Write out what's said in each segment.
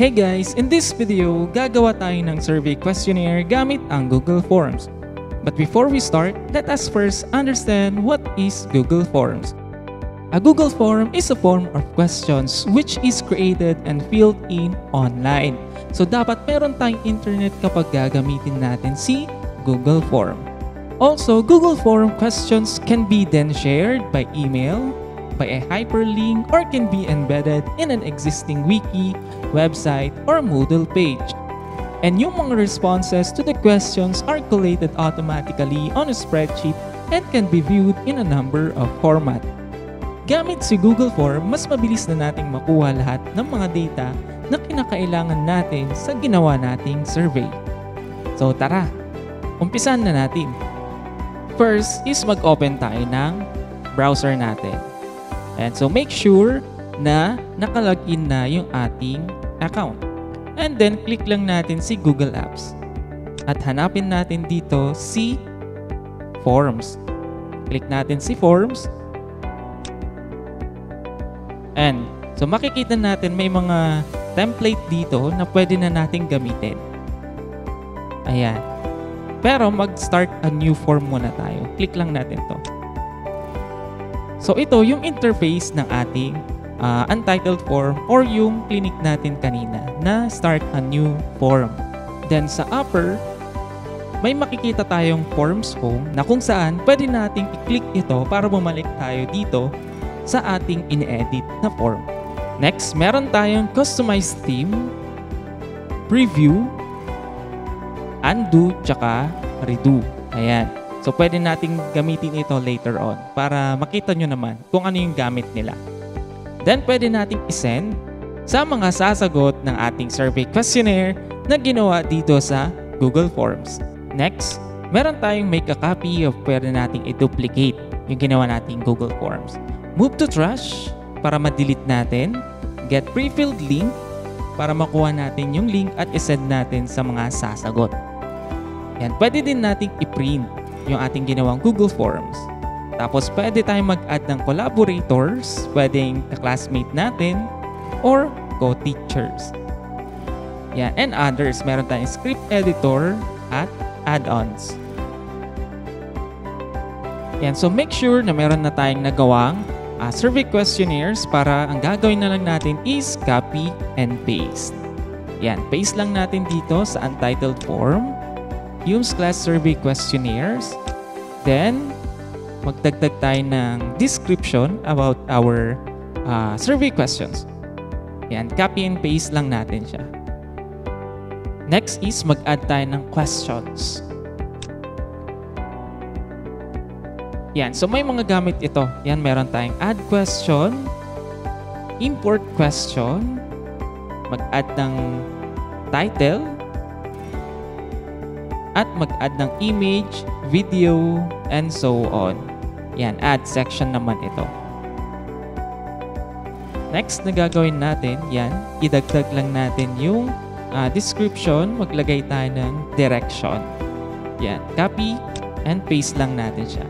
Hey guys! In this video, gagawa tayo ng survey questionnaire gamit ang Google Forms. But before we start, let us first understand what is Google Forms. A Google Form is a form of questions which is created and filled in online. So dapat meron tayong internet kapag gagamitin natin si Google Form. Also, Google Form questions can be then shared by email, by a hyperlink, or can be embedded in an existing wiki, website, or Moodle page. And yung mga responses to the questions are collated automatically on a spreadsheet and can be viewed in a number of format. Gamit si Google Form, mas mabilis na nating makuha lahat ng mga data na kinakailangan natin sa ginawa nating survey. So tara, umpisan na natin. First is mag-open tayo ng browser natin. And so make sure na nakalagin na yung ating account. And then click lang natin si Google Apps. At hanapin natin dito si Forms. Click natin si Forms. And so makikita natin may mga template dito na pwede na nating gamitin. Ayan. Pero mag-start a new form muna tayo. Click lang natin to. So ito yung interface ng ating uh, untitled form or yung clinic natin kanina na start a new form. Then sa upper, may makikita tayong forms home na kung saan pwede nating i-click ito para bumalik tayo dito sa ating in-edit na form. Next, meron tayong customized theme, preview, undo, tsaka redo. Ayan. So, pwede nating gamitin ito later on para makita nyo naman kung ano yung gamit nila. Then, pwede nating isend sa mga sasagot ng ating survey questionnaire na ginawa dito sa Google Forms. Next, meron tayong make a copy of pwede nating i-duplicate yung ginawa nating Google Forms. Move to trash para ma-delete natin. Get pre-filled link para makuha natin yung link at isend natin sa mga sasagot. Yan, pwede din nating i-print yung ating ginawang Google Forms. Tapos pwede tayong mag-add ng collaborators, pwedeng ka-classmate natin, or co-teachers. Yan, and others, meron tayong script editor at add-ons. Yan, so make sure na meron na tayong nagawang uh, survey questionnaires para ang gagawin na lang natin is copy and paste. Yan, paste lang natin dito sa untitled form, Humes Class Survey Questionnaires. Then, magdagdag tayo ng description about our uh, survey questions. Yan, copy and paste lang natin siya. Next is mag-add tayo ng questions. Yan, so may mga gamit ito. Yan, meron tayong add question, import question, mag-add ng title, at mag-add ng image, video, and so on. Yan, add section naman ito. Next na gagawin natin, yan, idagdag lang natin yung uh, description, maglagay tayo ng direction. Yan, copy and paste lang natin siya.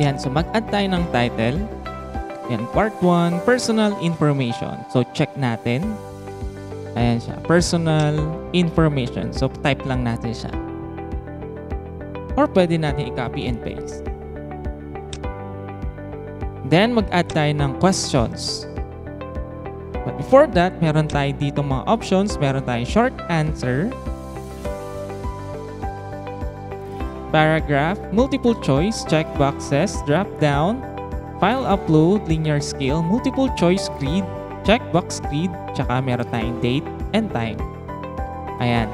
Yan, so mag-add tayo ng title. Yan, part 1, personal information. So, check natin. Ayan siya, personal information. So, type lang natin siya. Or pwede natin i-copy and paste. Then, mag-add tayo ng questions. But before that, meron tayo dito mga options. Meron tayong short answer, paragraph, multiple choice, check boxes, drop down, file upload, linear scale, multiple choice grid, checkbox grid, tsaka meron tayong date and time. Ayan.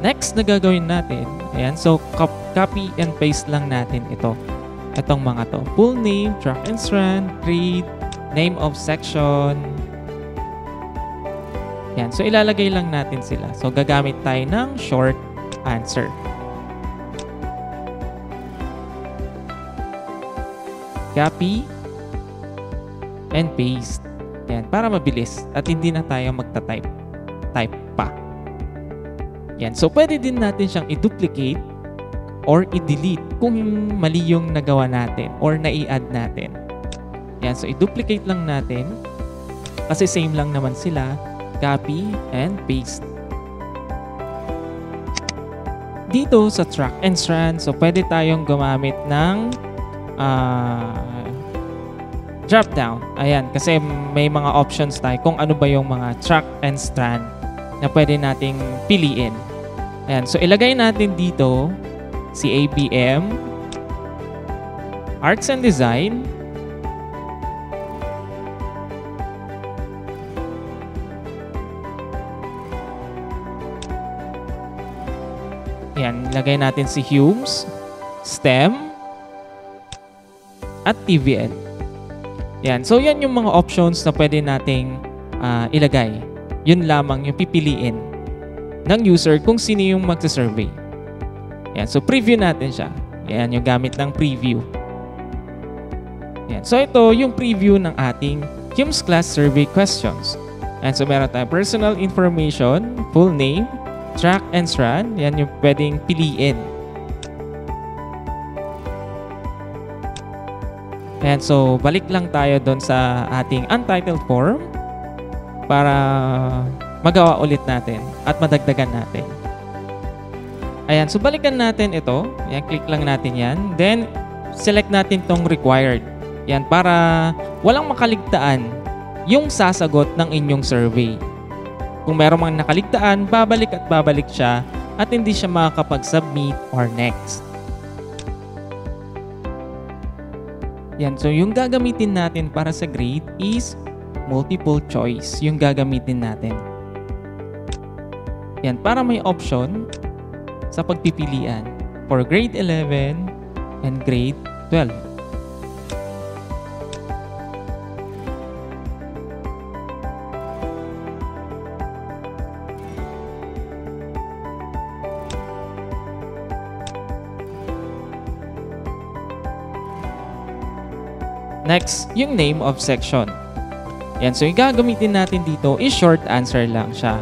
Next na gagawin natin, ayan, so copy and paste lang natin ito. Itong mga to. Full name, track and strand, grade, name of section. Yan. So, ilalagay lang natin sila. So, gagamit tayo ng short answer. Copy and paste. Yan, para mabilis at hindi na tayo magta-type. Type pa. Yan, so pwede din natin siyang i-duplicate or i-delete kung mali yung nagawa natin or nai-add natin. Yan, so i-duplicate lang natin kasi same lang naman sila. Copy and paste. Dito sa track and strand, so pwede tayong gumamit ng uh, drop down. Ayan, kasi may mga options tayo kung ano ba yung mga track and strand na pwede nating piliin. Ayan, so ilagay natin dito si ABM, Arts and Design, Ayan, ilagay natin si Humes, STEM, at TVL. Yan. So, yan yung mga options na pwede nating uh, ilagay. Yun lamang yung pipiliin ng user kung sino yung magsa-survey. Yan. So, preview natin siya. Yan yung gamit ng preview. Yan. So, ito yung preview ng ating Humes Class Survey Questions. And so, meron tayong personal information, full name, track and strand, yan yung pwedeng piliin. And so, balik lang tayo doon sa ating untitled form para magawa ulit natin at madagdagan natin. Ayan, so balikan natin ito. Ayan, click lang natin yan. Then, select natin tong required. Yan, para walang makaligtaan yung sasagot ng inyong survey. Kung meron mang nakaligtaan, babalik at babalik siya at hindi siya makakapag-submit or next. Yan, so yung gagamitin natin para sa grade is multiple choice yung gagamitin natin. Yan, para may option sa pagpipilian for grade 11 and grade 12. Next, yung name of section. Yan, so yung gagamitin natin dito is short answer lang siya.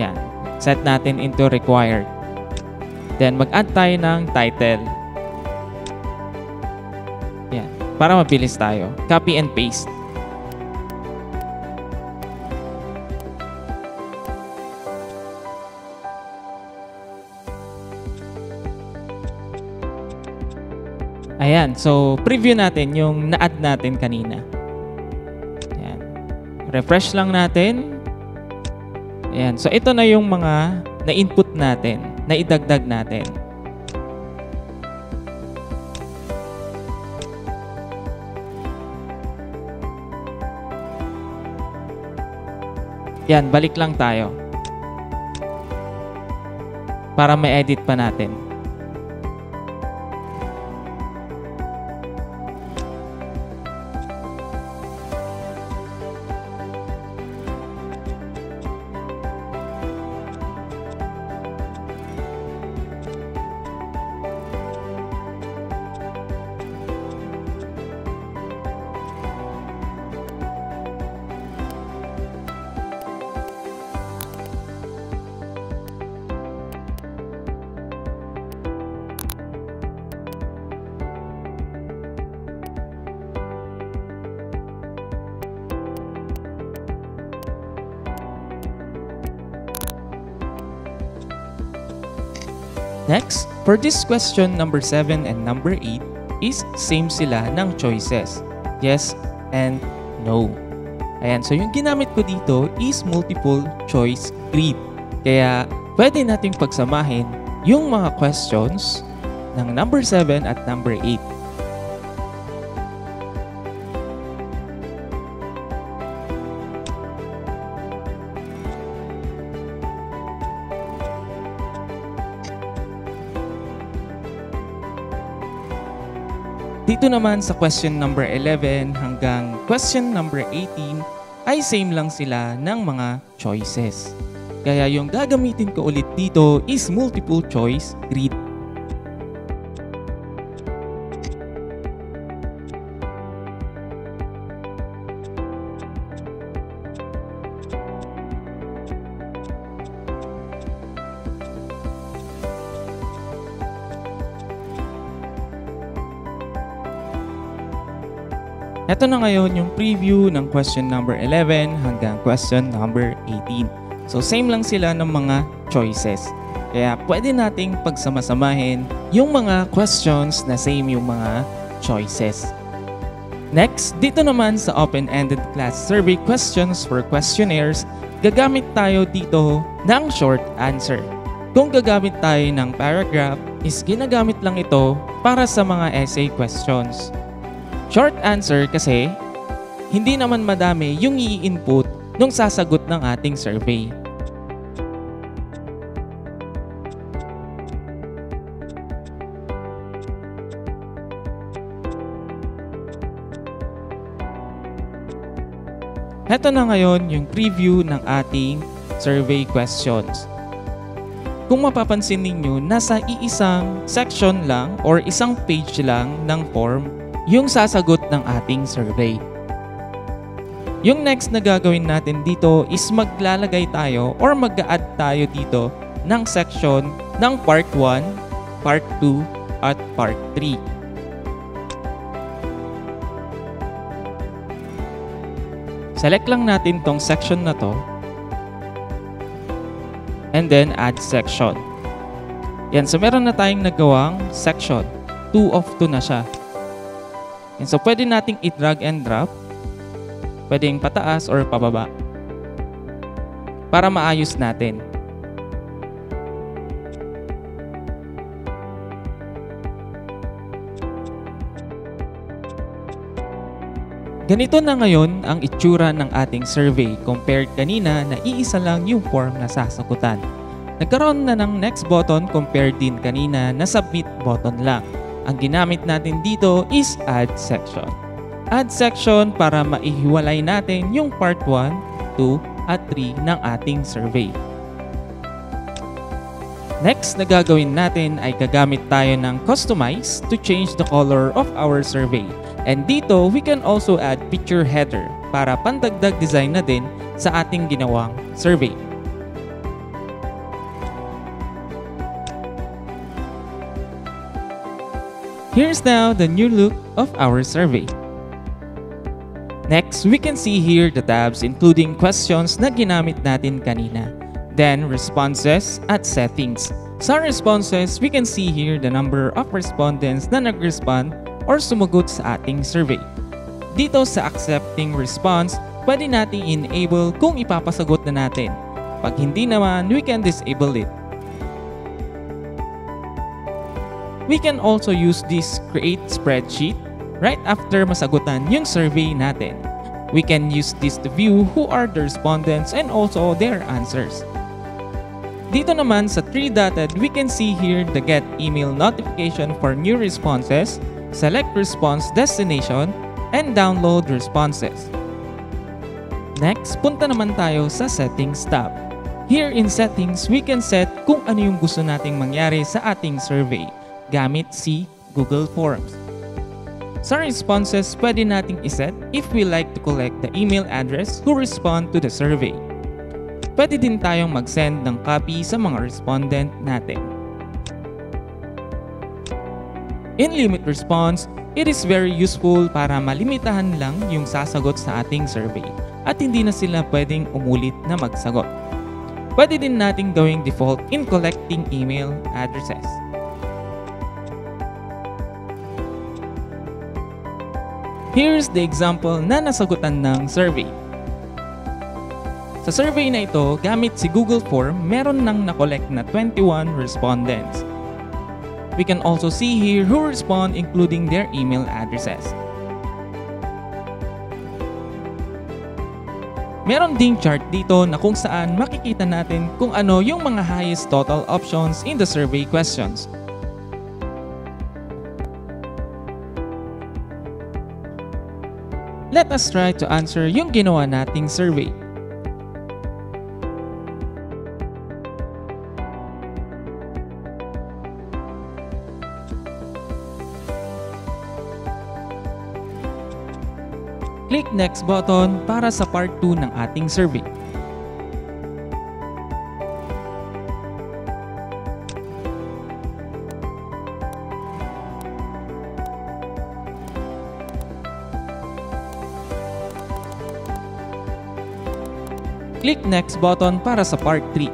Yan, set natin into required. Then, mag-add tayo ng title. Yan, para mabilis tayo. Copy and paste. Ayan, so preview natin yung na-add natin kanina. Ayan. Refresh lang natin. Ayan, so ito na yung mga na-input natin, na idagdag natin. Yan, balik lang tayo. Para may edit pa natin. Next, for this question number 7 and number 8 is same sila ng choices. Yes and no. Ayan, so yung ginamit ko dito is multiple choice grid. Kaya pwede nating pagsamahin yung mga questions ng number 7 at number 8. Dito naman sa question number 11 hanggang question number 18 ay same lang sila ng mga choices. Kaya yung gagamitin ko ulit dito is multiple choice grid. Ito na ngayon yung preview ng question number 11 hanggang question number 18. So same lang sila ng mga choices. Kaya pwede nating pagsamasamahin yung mga questions na same yung mga choices. Next, dito naman sa open-ended class survey questions for questionnaires, gagamit tayo dito ng short answer. Kung gagamit tayo ng paragraph, is ginagamit lang ito para sa mga essay questions. Short answer kasi hindi naman madami yung i-input nung sasagot ng ating survey. Heto na ngayon yung preview ng ating survey questions. Kung mapapansin ninyo, nasa iisang section lang or isang page lang ng form yung sasagot ng ating survey. Yung next na gagawin natin dito is maglalagay tayo or mag-add tayo dito ng section ng part 1, part 2, at part 3. Select lang natin tong section na to and then add section. Yan, so meron na tayong nagawang section. 2 of 2 na siya. And so, pwede nating i-drag and drop. Pwedeng pataas or pababa. Para maayos natin. Ganito na ngayon ang itsura ng ating survey compared kanina na iisa lang yung form na sasagutan. Nagkaroon na ng next button compared din kanina na submit button lang. Ang ginamit natin dito is add section. Add section para maihiwalay natin yung part 1, 2, at 3 ng ating survey. Next na gagawin natin ay gagamit tayo ng Customize to change the color of our survey. And dito, we can also add picture header para pandagdag design na din sa ating ginawang survey. Here's now the new look of our survey. Next, we can see here the tabs including questions na ginamit natin kanina. Then, responses at settings. Sa responses, we can see here the number of respondents na nag-respond or sumagot sa ating survey. Dito sa accepting response, pwede nating enable kung ipapasagot na natin. Pag hindi naman, we can disable it. We can also use this create spreadsheet right after masagutan yung survey natin. We can use this to view who are the respondents and also their answers. Dito naman sa three dotted, we can see here the get email notification for new responses, select response destination, and download responses. Next, punta naman tayo sa settings tab. Here in settings, we can set kung ano yung gusto nating mangyari sa ating survey gamit si Google Forms. Sa responses, pwede nating iset if we like to collect the email address who respond to the survey. Pwede din tayong mag-send ng copy sa mga respondent natin. In limit response, it is very useful para malimitahan lang yung sasagot sa ating survey at hindi na sila pwedeng umulit na magsagot. Pwede din nating gawing default in collecting email addresses. Here's the example na nasagutan ng survey. Sa survey na ito, gamit si Google Form, meron nang nakolekt na 21 respondents. We can also see here who respond including their email addresses. Meron ding chart dito na kung saan makikita natin kung ano yung mga highest total options in the survey questions. Let us try to answer yung ginawa nating survey. Click Next button para sa part 2 ng ating survey. Click next button para sa part 3.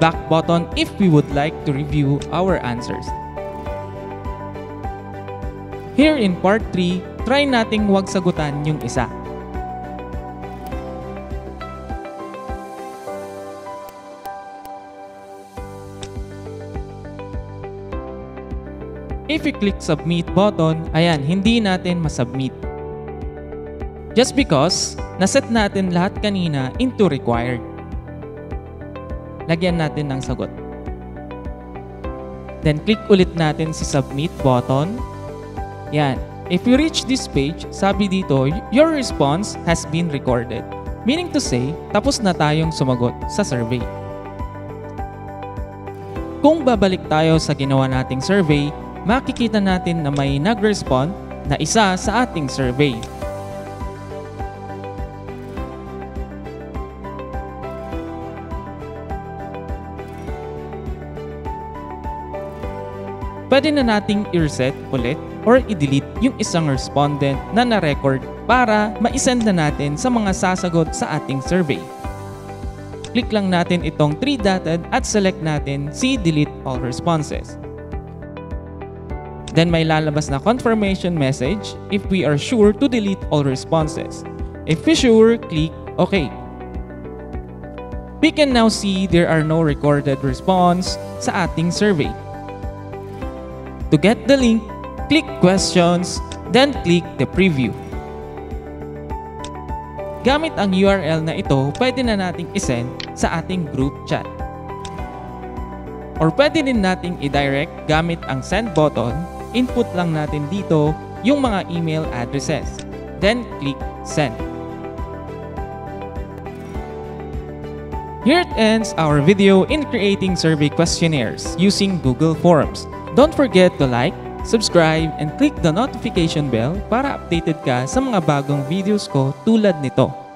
Back button if we would like to review our answers. Here in part 3, try nating wag sagutan yung isa. If you click submit button, ayan, hindi natin masubmit. Just because, naset natin lahat kanina into required. Lagyan natin ng sagot. Then click ulit natin si submit button. Yan. If you reach this page, sabi dito, your response has been recorded. Meaning to say, tapos na tayong sumagot sa survey. Kung babalik tayo sa ginawa nating survey, makikita natin na may nag-respond na isa sa ating survey. Pwede na nating i-reset ulit or i-delete yung isang respondent na na-record para ma-send na natin sa mga sasagot sa ating survey. Click lang natin itong 3-dotted at select natin si Delete All Responses. Then may lalabas na confirmation message if we are sure to delete all responses. If we sure, click OK. We can now see there are no recorded response sa ating survey. To get the link, click Questions, then click the preview. Gamit ang URL na ito, pwede na nating isend sa ating group chat. Or pwede din nating i-direct gamit ang send button, input lang natin dito yung mga email addresses. Then click send. Here it ends our video in creating survey questionnaires using Google Forms. Don't forget to like, subscribe, and click the notification bell para updated ka sa mga bagong videos ko tulad nito.